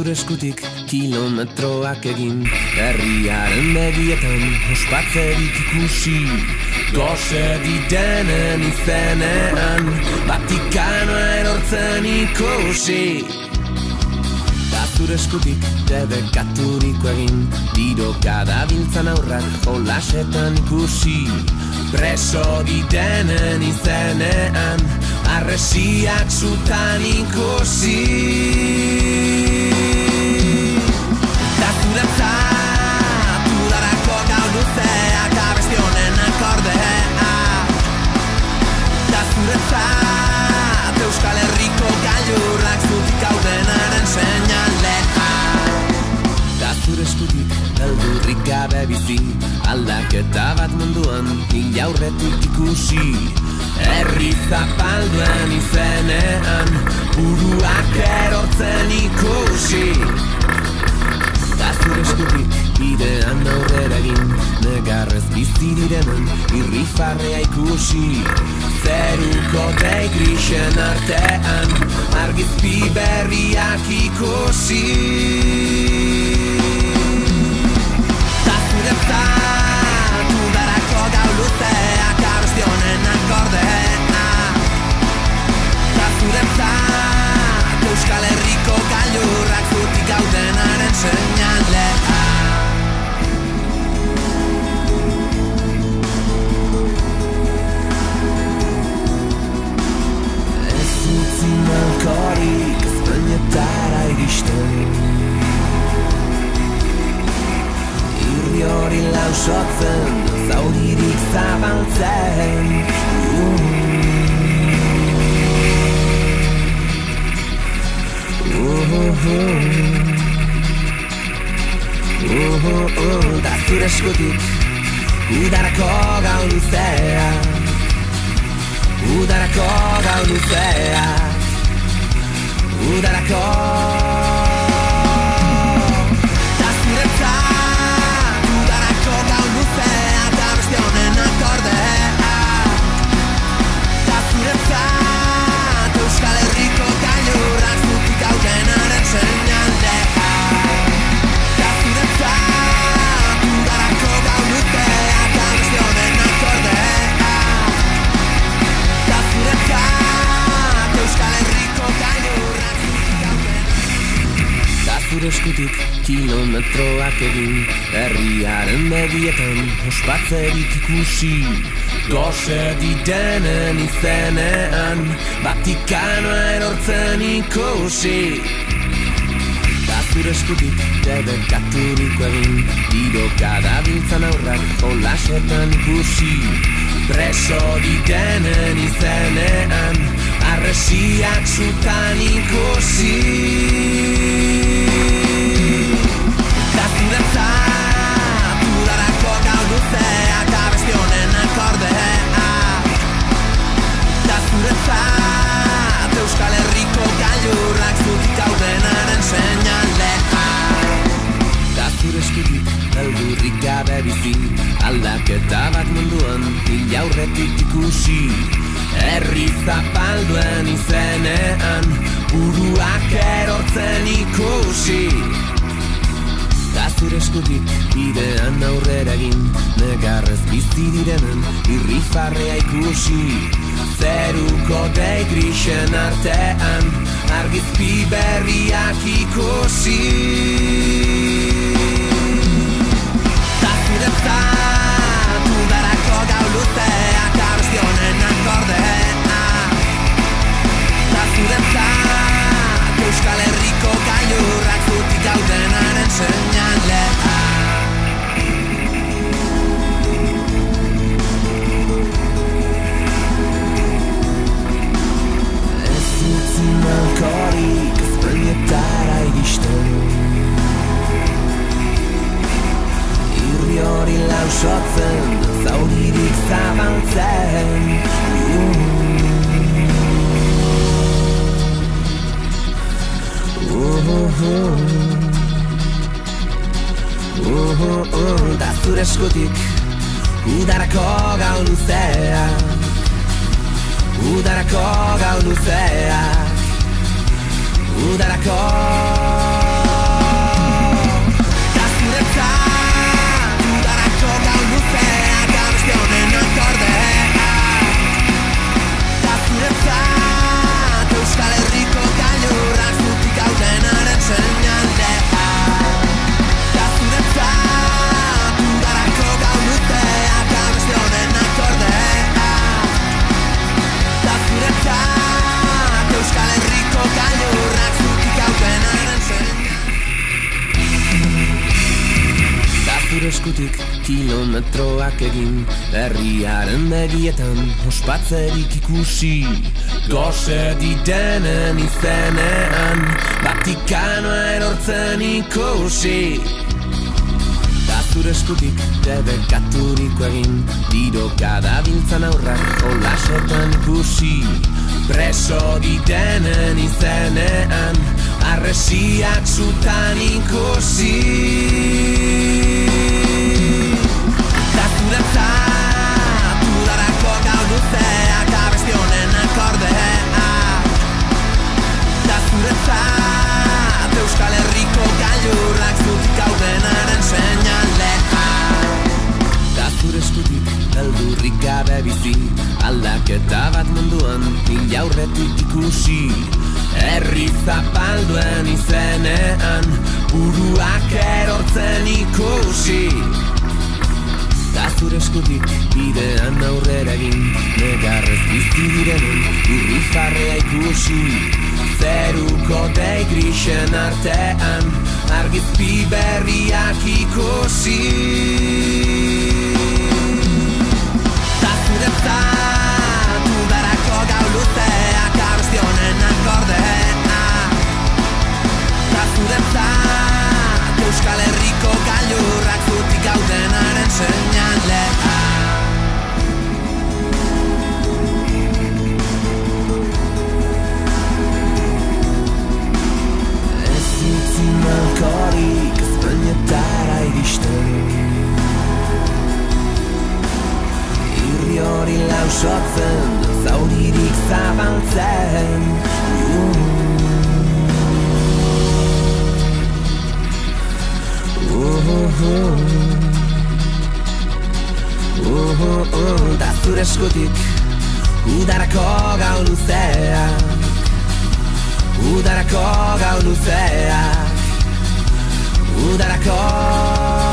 zure eskutik kilometroak egin. Herriaren begietan ospatzerik ikusi. Goze didenen izenean Vatikanoa erortzen ikusi. Zure eskutik debekaturiko egin. Diro kada biltzan aurrak jolasetan ikusi. Preso didenen izenean Arresiak zutan ikusi zure eskutik Eldurrik gabe bizi Aldaketa bat munduan Hil aurretik ikusi. Herri zapalduen izenean Buruak erortzen ikusi. Da zure eskutik Bidean aurrera egin Negarrez bizi direnen Irrifarrea ikusi. Zeruko dei grisen artean Argizpi berriak ikusi hori lausotzen Zauririk zabaltzen. Da zure eskutik Udarako gau luzea. Udarako gau luzea. Udarako kilometroak egin Herriaren begietan ospatzerik ikusi. Goze didenen izenean Vatikanoa erortzen ikusi. Zure eskutik debekaturiko egin Iroka da biltzan aurrak jolasetan ikusi. Preso didenen izenean Arresiak zutan ikusi Bizi direnen irrifarrea ikusi. Zeruko dei grisen artean Argizpi berriak ikusi. Da Udarako gau luzea Udarako gau luzea Udarako kilometroak egin Herriaren begietan ospatzerik ikusi. Gose ditenen izenean Vatikanoa erortzen ikusi. Zure eskutik Debe katuriko egin Diro kada biltzan aurrak Olasetan ikusi. Preso ditenen izenean Arresiak zutan ikusi bizi Aldaketa bat munduan Inaurretik ikusi. Herri zapalduen izenean Buruak erortzen ikusi. Da zure eskutik bidean aurrera egin Negarrez bizi direnen irri farrea ikusi. Zeruko dei grisen artean Argizpi berriak ikusi Da Zauririk zabaltzen. Da zure eskutik Udarako gau luzeak Udarako gau luzeak Udarako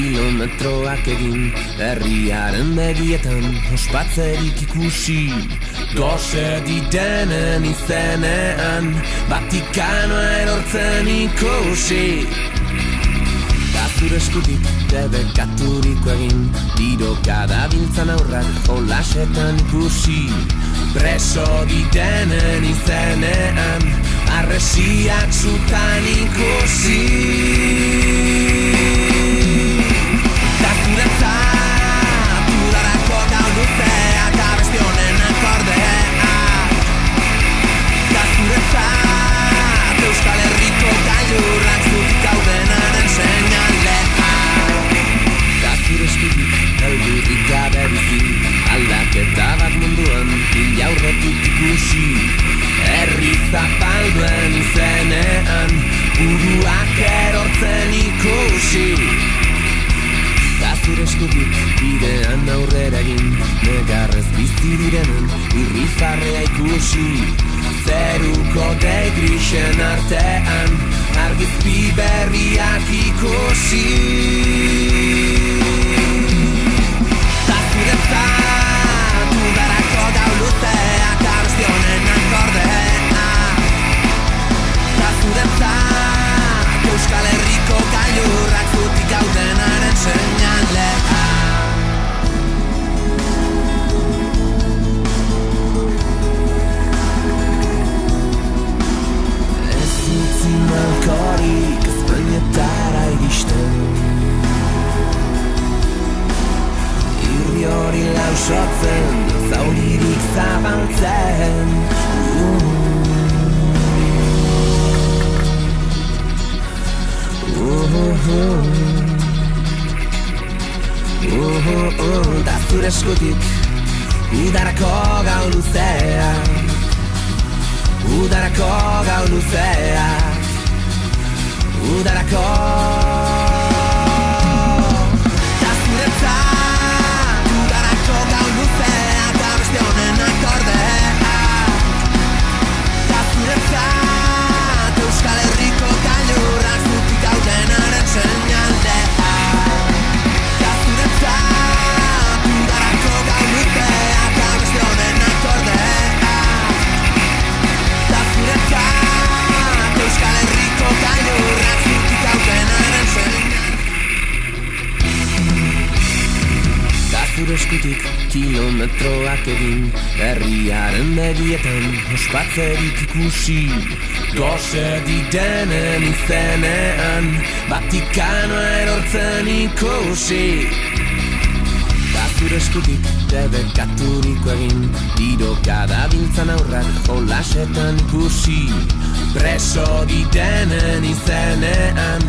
kilometroak egin Herriaren begietan ospatzerik ikusi. Gose ditenen izenean Vatikanoa erortzen ikusi. Zure eskutik debekaturiko egin Diro kada biltzan aurrak olasetan ikusi. Preso ditenen izenean Arresiak zutan ikusi irri farrea ikusi Zeruko dei grisen artean Argizpi berriak ikusi. Da zuretzat Udarako gau luzeak Abesti honen akordea. Da zuretzat Euskal Herriko gailurrak Zutik gaudenaren Udarako gau luzeak Udarako eskutik kilometroak egin Herriaren begietan ospatzerik ikusi. Gose didenen izenean Vatikano erortzen ikusi. Zure eskutik debekaturiko egin Diroka da biltzan aurrak jolasetan ikusi. Preso didenen izenean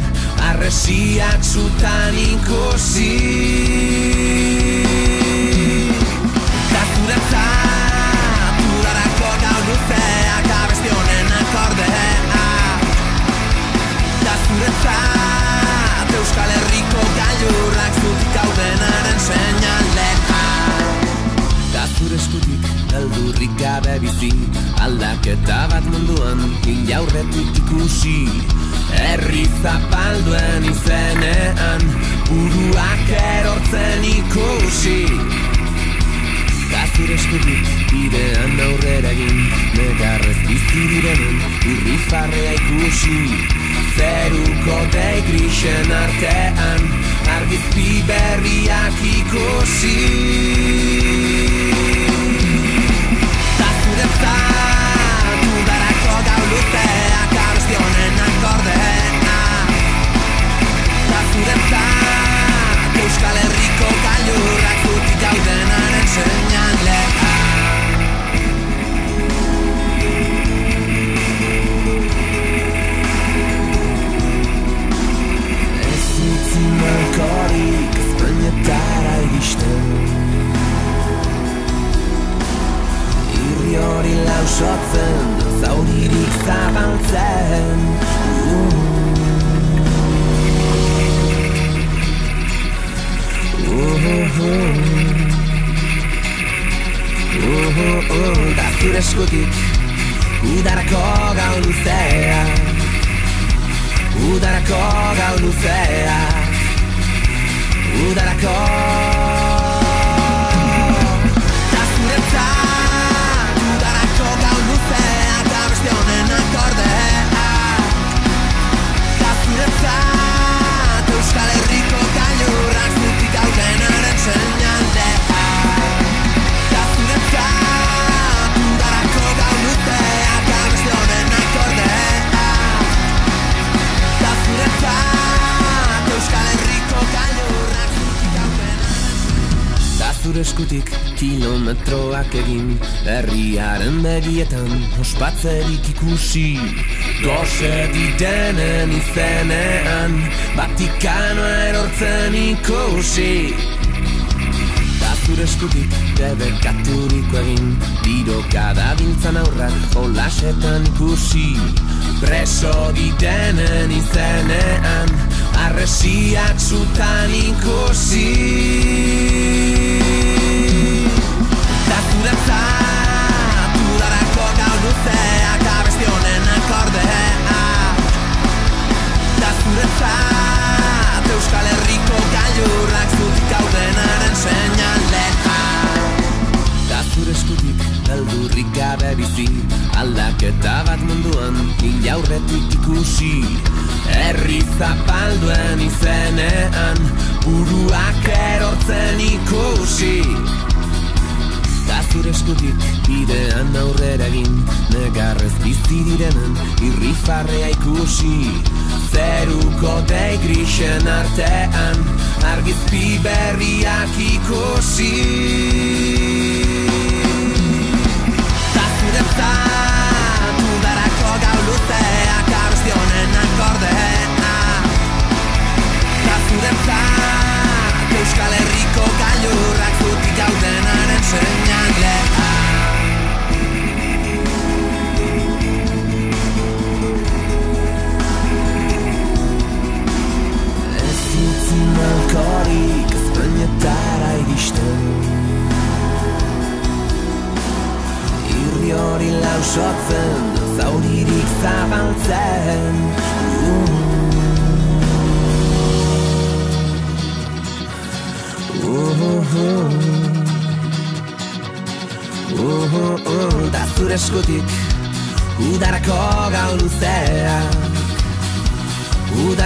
Arresiak zutan ikusi denaren seinalea Gazture eskutik Eldurrik gabe bizi Aldaketa bat munduan Injaurretik ikusi. Herri zapalduen izenean Uruak erortzen ikusi. Gazture eskutik Idean aurrera egin Negarrez bizi direnen Irri farrea ikusi. Zeruko dei grisen artean Argizpi berriak ikusi zabaltzen Da zure eskutik Udarako gau luzea Udarako gau eskutik kilometroak egin Herriaren begietan ospatzerik ikusi. Gose didenen izenean Vatikano erortzen ikusi. Zure eskutik debekaturiko egin Diroka da biltzan aurrak jolasetan ikusi. Preso didenen izenean Arresiak zutan ikusi Aldaketa bat munduan Injaurretik ikusi Herri zapalduen izenean Buruak erortzen ikusi. Zure eskutik Bidean aurrera egin Negarrez bizi direnen Irri farrea ikusi. Zeruko dei grisen artean Argizpi berriak ikusi. Da zuretzat malkorik Espainetara iristen Irri hori lausotzen Zauririk zabaltzen Da zure eskutik Udarako gau luzeak Udarako